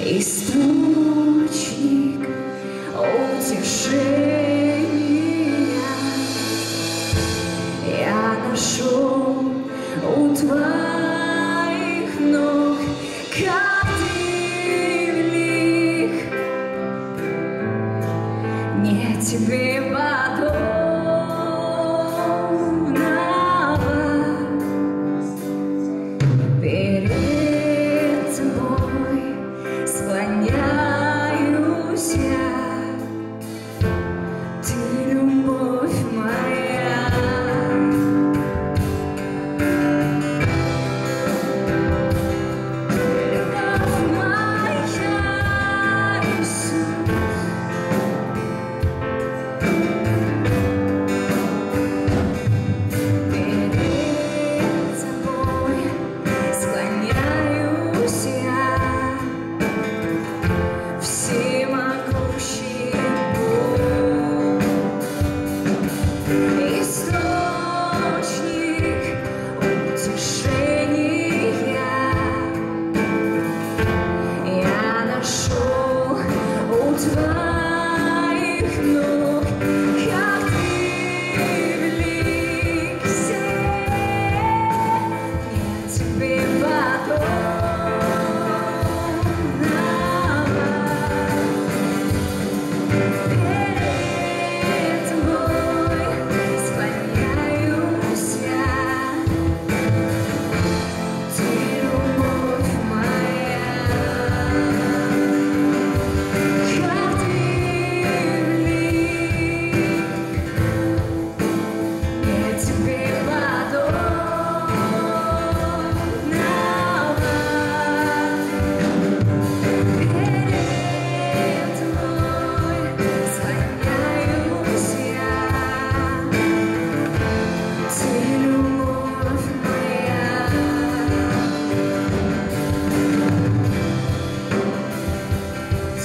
и источник утешения. Я нашел у твоих ног капли Мне тебе.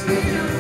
Senhor.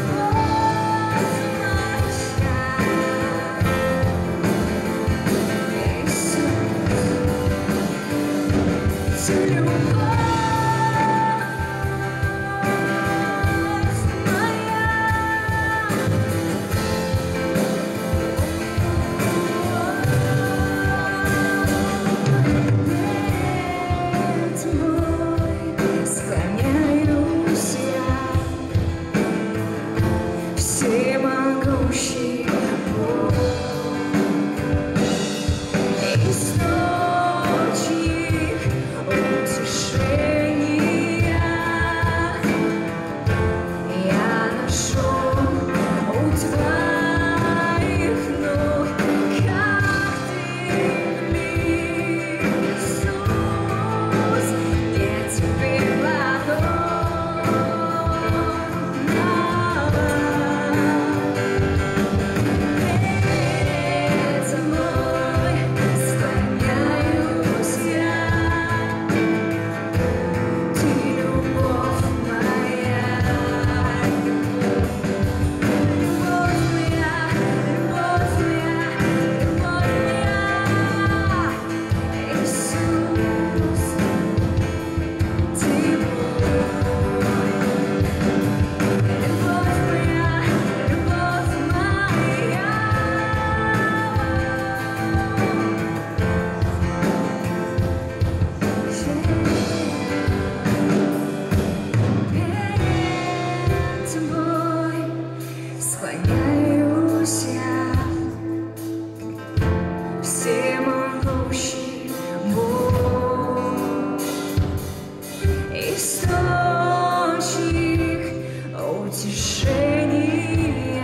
решения.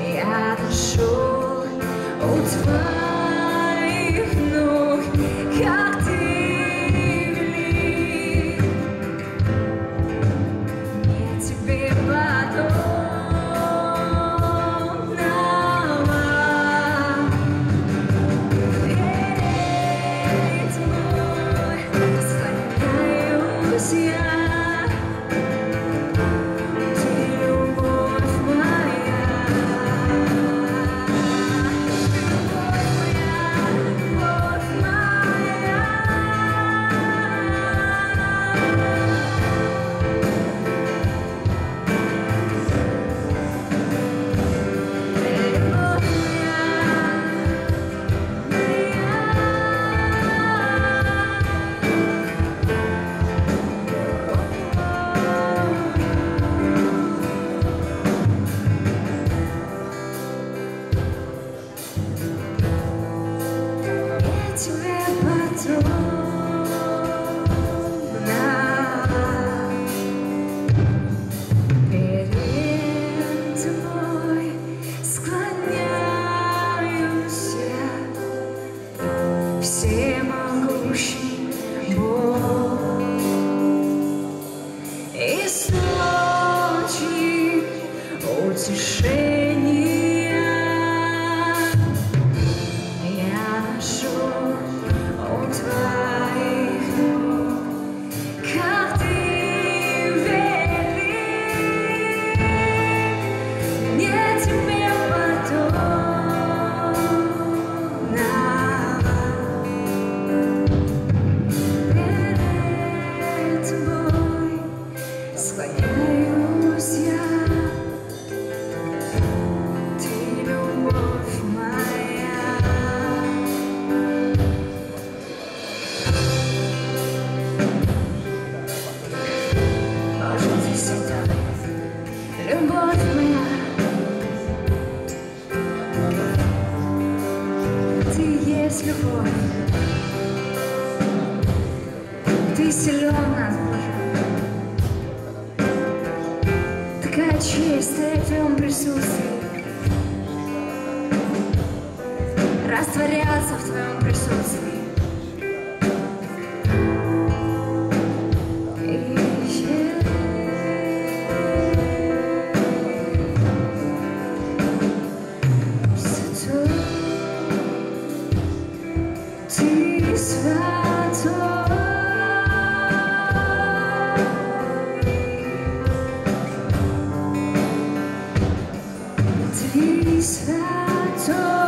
Я нашел у твоего честь в твоем присутствии. Растворяться в твоем присутствии. He's had